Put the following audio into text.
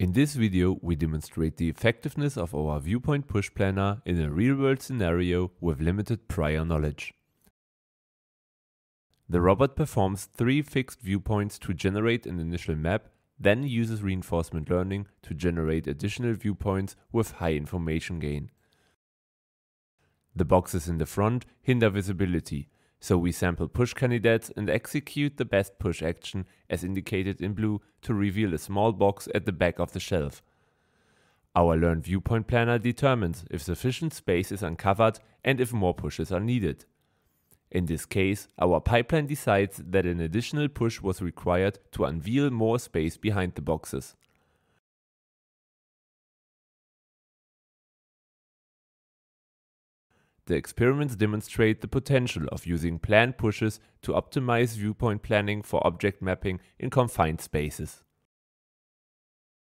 In this video, we demonstrate the effectiveness of our viewpoint push planner in a real-world scenario with limited prior knowledge. The robot performs three fixed viewpoints to generate an initial map, then uses reinforcement learning to generate additional viewpoints with high information gain. The boxes in the front hinder visibility, so we sample push candidates and execute the best push action as indicated in blue to reveal a small box at the back of the shelf. Our Learn Viewpoint Planner determines if sufficient space is uncovered and if more pushes are needed. In this case, our pipeline decides that an additional push was required to unveil more space behind the boxes. The experiments demonstrate the potential of using planned pushes to optimize viewpoint planning for object mapping in confined spaces.